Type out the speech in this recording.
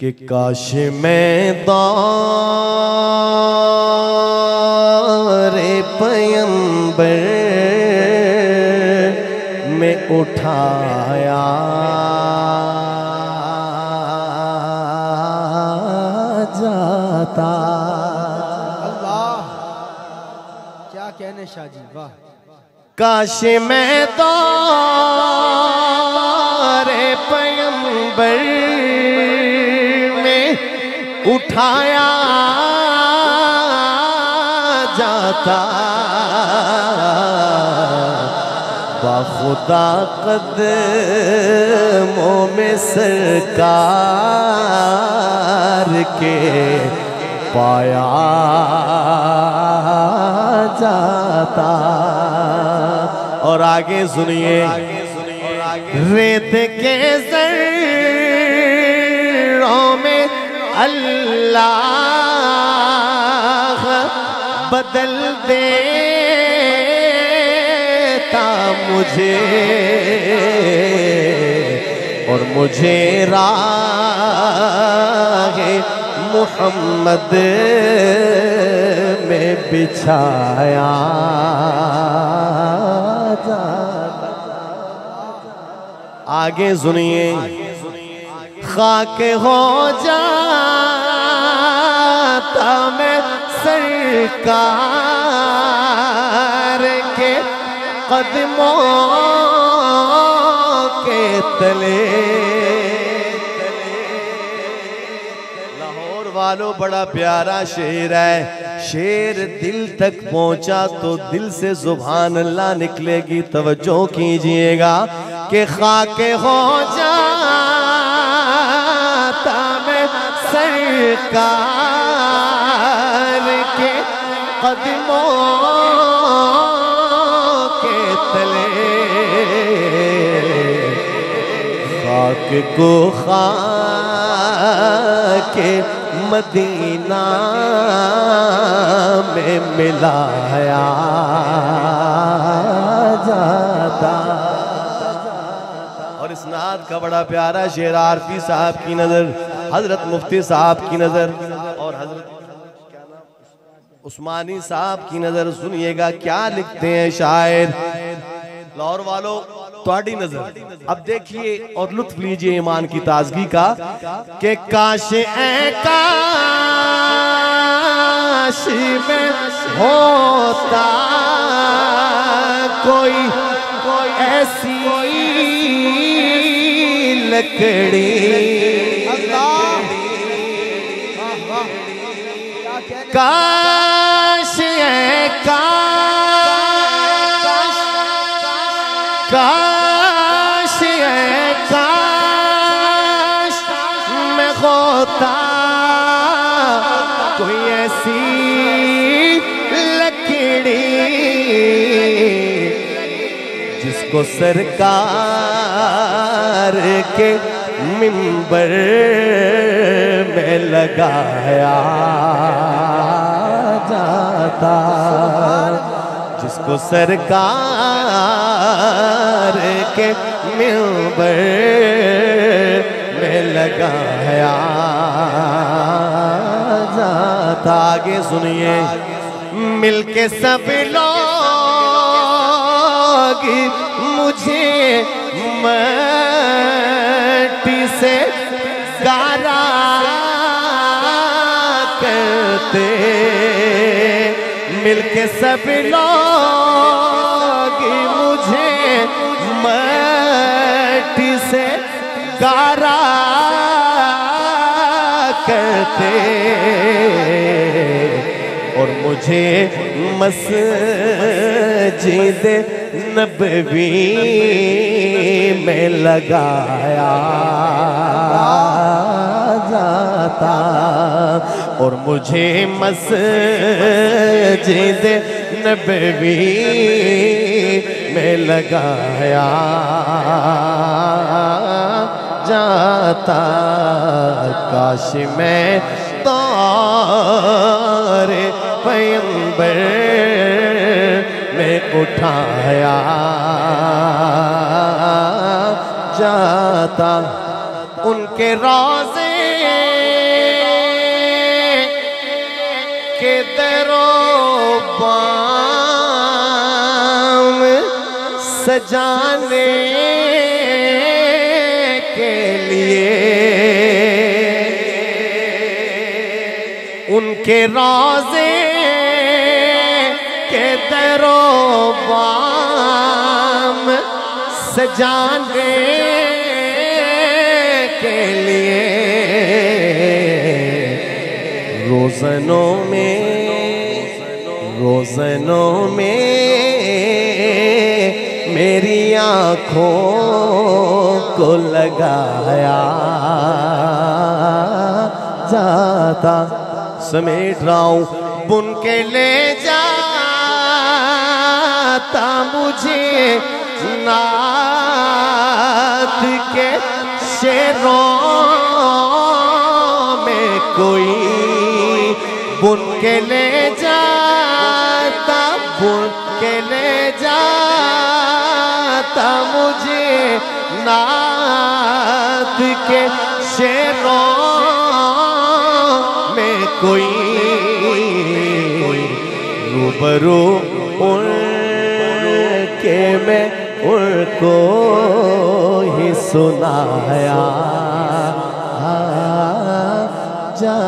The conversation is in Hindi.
कि काश मैं दौरे पयंबर में उठाया। जाता। अल्लाह क्या कहने शाह जी वाह। काश मैं दौरे पयंबर उठाया जाता। बाखुदा कदमों में सरकार के पाया जाता। और आगे सुनिए। रेत के अल्लाह बदल देता मुझे और मुझे राह मोहम्मद में बिछाया आगे सुनिए। खाक हो जाता मैं सरकार के कदमों के तले। लाहौर वालों, बड़ा प्यारा शेर है। शेर दिल तक पहुँचा तो दिल से ज़ुबान अल्लाह निकलेगी। तवज्जो कीजिएगा कि खाके हो जाता सरकार के कदमों के तले। खाक को खाक मदीना में मिलाया जाता और इस नाद का बड़ा प्यारा शेर आरफी साहब की नज़र हज़रत मुफ्ती साहब की नज़र और हज़रत उस्मानी साहब की नज़र सुनिएगा, क्या लिखते हैं शायर लाहौर वालों थोड़ी नज़र। अब देखिए और लुत्फ लीजिए ईमान की ताजगी का, के काश काश में होता कोई कोई ऐसी लकड़ी। काश है काश। काश है काश। मैं होता कोई ऐसी लकड़ी जिसको सरकार के मिंबर में लगाया। जाता। जिसको सरकार के मिंबर में लगाया जाता। आगे सुनिए। मिलके सब लोग मुझे मट्टी से गारा करते मिलके सब लोग मुझे मट्टी से गारा करते और मुझे मस्जिद नबवी में लगाया जाता और मुझे मस्जिद नबवी में लगाया जाता। काश में तारे पैम्बर में उठाया जाता। उनके रोज़े के दरो बाम सजाने के लिए। उनके राजे के दरो बाम सजाने के लिए रोजनों में रोजनों में मेरी आँखों को लगाया जाता। समेट रहा हूँ बुन के ले जाता मुझे नात के शेरों में कोई बुन के ले जाता, बुन के ले जाता मुझे नात के शेरों में कोई रूबरू उन के मैं उनको ही सुनाया। जा